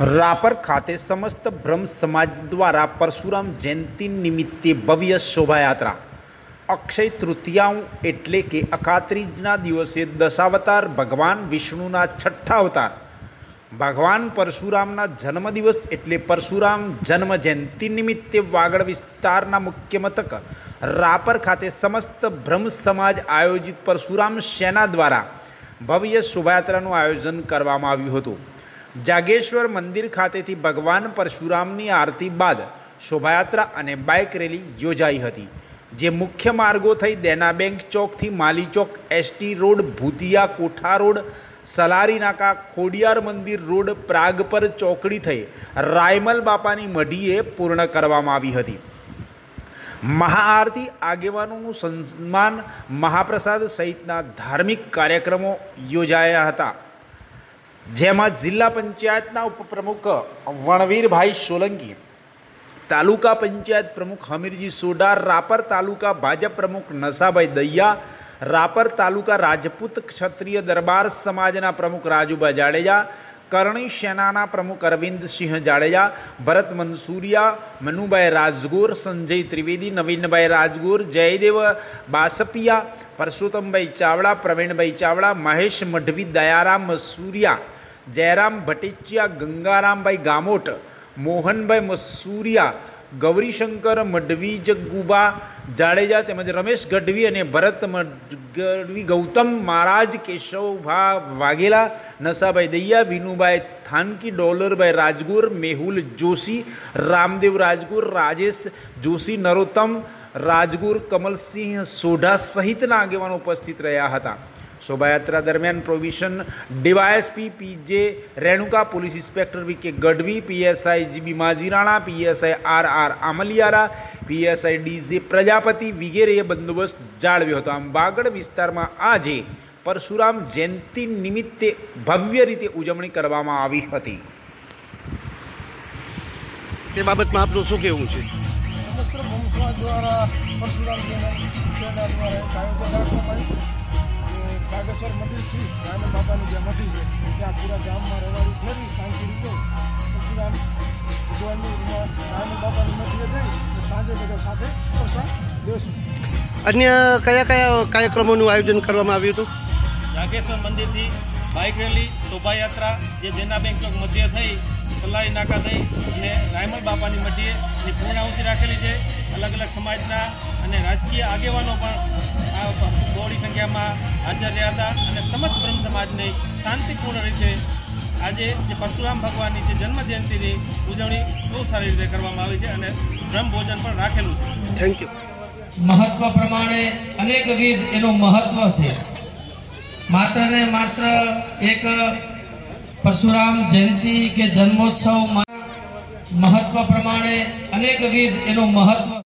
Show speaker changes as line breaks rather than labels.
રાપર ખાતે સમસ્ત બ્રહ્મ સમાજ દ્વારા પરશુરામ જયંતિ નિમિત્તે ભવ્ય શોભાયાત્રા અક્ષય તૃતીયાઓ એટલે કે અખાત્રીજના દિવસે દશાવતાર ભગવાન વિષ્ણુના છઠ્ઠા અવતાર ભગવાન પરશુરામના જન્મદિવસ એટલે પરશુરામ જન્મ જયંતિ નિમિત્તે વાગડ વિસ્તારના મુખ્ય મથક રાપર ખાતે સમસ્ત બ્રહ્મ સમાજ આયોજિત પરશુરામ સેના દ્વારા ભવ્ય શોભાયાત્રાનું આયોજન કરવામાં આવ્યું હતું જાગેશ્વર મંદિર ખાતેથી ભગવાન પરશુરામની આરતી બાદ શોભાયાત્રા અને બાઇક રેલી યોજાઈ હતી જે મુખ્ય માર્ગો થઈ Dena bank ચોકથી Mali Chowk ST road Bhutiya Kotha road Salari Naka Khodiyar Mandir road Pragpar ચોકડી થઈ રાયમલ બાપાની મઢીએ પૂર્ણ કરવામાં આવી હતી મહાઆરતી આગેવાનોનું સન્માન મહાપ્રસાદ સહિતના ધાર્મિક કાર્યક્રમો યોજાયા હતા જેમાં જિલ્લા પંચાયતના ઉપપ્રમુખ વણવીરભાઈ સોલંકી તાલુકા પંચાયત પ્રમુખ હમીરજી સોડાર રાપર તાલુકા ભાજપ પ્રમુખ નસાભાઈ દૈયા રાપર તાલુકા રાજપૂત ક્ષત્રિય દરબાર સમાજના પ્રમુખ રાજુભા જાડેજા કરણી સેનાના પ્રમુખ અરવિંદસિંહ જાડેજા ભરત મનસુરિયા મનુભાઈ રાજગોર સંજય ત્રિવેદી નવીનભાઈ રાજગોર જયદેવ બાસપિયા પરસોત્તમભાઈ ચાવડા પ્રવીણભાઈ ચાવડા મહેશ મઢવી દયારામ મસુરિયા જયરામ ભટેચિયા ગંગારામભાઈ ગામોટ મોહનભાઈ મસુરિયા ગૌરીશંકર મઢવી જગુબા જાડેજા તેમજ રમેશ ગઢવી અને ભરત ગઢવી ગૌતમ મહારાજ કેશવભા વાઘેલા નસાભાઈ દૈયા વિનુભાઈ થાનકી ડોલરભાઈ રાજગુર મેહુલ જોશી રામદેવ રાજગુર રાજેશ જોશી નરોત્તમ રાજગુર કમલસિંહ સોઢા સહિતના આગેવાનો ઉપસ્થિત રહ્યા હતા શોભાયાત્રા દરમિયાન probation DYSP PJ Renuka police inspector V K Gadhvi PSI GB Majirana PSI R R Amaliyara PSI DJ Prajapati વગેરેએ બંદોબસ્ત જાળવ્યો હતો. આમ વાગડ વિસ્તારમાં આજે પરશુરામ જયંતિ નિમિત્તે ભવ્ય રીતે ઉજવણી કરવામાં આવી હતી.
તે બાબતમાં આપનું શું કહેવું છે?
દ્વારા પરશુરામ દ્વારા એક આયોજન રાખવામાં આવ્યું. કે જાગેશ્વર મંદિર શ્રી રામ બાપાની જે મઢી છે ત્યાં પૂરા ગામમાં રવાડી ફેરી શાંતિ રીતે પરશુરામ ભગવાનની રામ બાપાની મઢીએ જઈ સાંજે બધા સાથે પ્રસાદ લેશું.
અન્ય કયા કયા કાર્યક્રમોનું આયોજન કરવામાં આવ્યું હતું?
જાગેશ્વર મંદિરથી બાઇક રેલી શોભાયાત્રા જે દેના બેંક ચોક મધ્ય થઈ સલારી નાકા થઈ અને રાયમલ બાપાની મઢીએ એની પૂર્ણાહુતિ રાખેલી છે. અલગ અલગ સમાજના અને રાજકીય આગેવાનો પણ બહોળી સંખ્યામાં હાજર રહ્યા હતા અને સમસ્ત બ્રહ્મ સમાજને શાંતિપૂર્ણ રીતે આજે જે પરશુરામ ભગવાનની જે જન્મજયંતિની ઉજવણી બહુ સારી રીતે કરવામાં આવી છે અને બ્રહ્મ ભોજન પણ રાખેલું છે.
થેન્ક યુ
મહત્વ પ્રમાણે અનેકવિધ એનું મહત્વ છે. માત્ર ને માત્ર એક પરશુરામ જયંતિ કે જન્મોત્સવ મહત્વ પ્રમાણે અનેકવિધ એનું મહત્વ